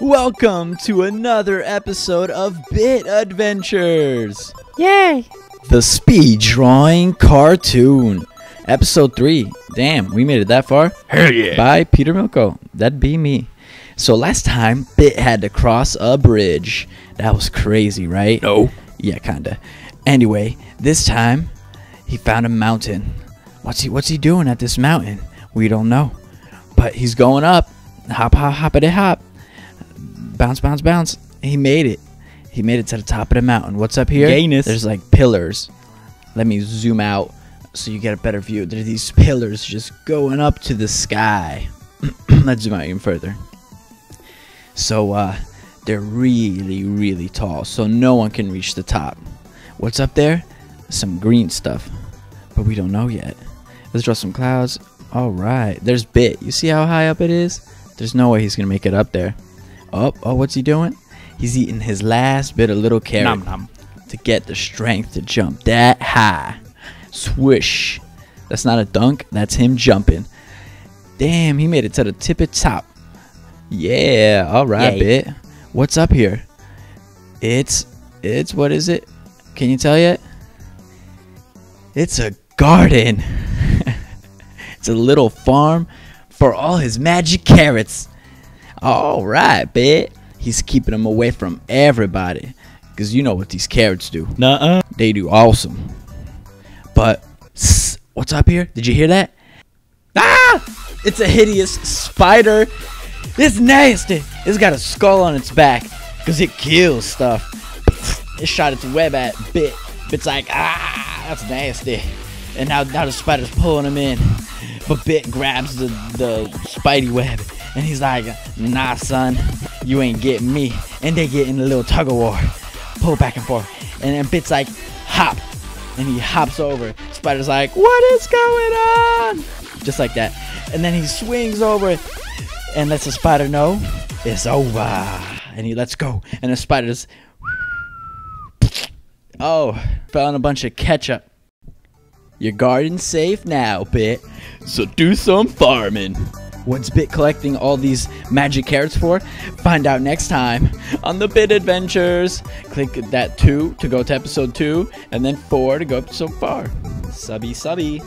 Welcome to another episode of Bit Adventures, Yay! the speed drawing cartoon. Episode 3. Damn, we made it that far. Hell yeah. By Peter Milko. That'd be me. So last time, Bit had to cross a bridge. That was crazy, right? No. Yeah, kinda. Anyway, this time he found a mountain. What's he what's he doing at this mountain? We don't know. But he's going up. Hop hop hop, hoppity hop. Bounce bounce bounce. He made it. He made it to the top of the mountain. What's up here? Gayness. There's like pillars. Let me zoom out so you get a better view. There's these pillars just going up to the sky. Let's zoom out even further. So uh they're really, really tall, so no one can reach the top. What's up there? Some green stuff, but we don't know yet. Let's draw some clouds. All right, there's Bit. You see how high up it is? There's no way he's gonna make it up there. Oh, oh, what's he doing? He's eating his last bit of little carrot Nom nom. to get the strength to jump that high. Swish. That's not a dunk. That's him jumping. Damn, he made it to the tippy top. Yeah, all right, Yay. bit. What's up here? It's it's what is it? Can you tell yet? It's a garden. it's a little farm for all his magic carrots. All right, bit. He's keeping them away from everybody. Because you know what these carrots do. Nuh-uh. They do awesome. But, what's up here? Did you hear that? Ah! It's a hideous spider. It's nasty. It's got a skull on its back because it kills stuff. It shot its web at Bit. Bit's like, ah, that's nasty. And now, now the spider's pulling him in. But Bit grabs the, the spidey web and he's like, nah, son, you ain't getting me. And they get in a little tug of war, pull back and forth. And then Bit's like, hop. And he hops over. Spider's like, what is going on? Just like that. And then he swings over and lets the spider know it's over. And he lets go. And the spider's, oh, fell in a bunch of ketchup. Your garden's safe now, Bit. So do some farming. What's Bit collecting all these magic carrots for? Find out next time on the Bit Adventures. Click that 2 to go to episode 2, and then 4 to go up so far. Subby, subby.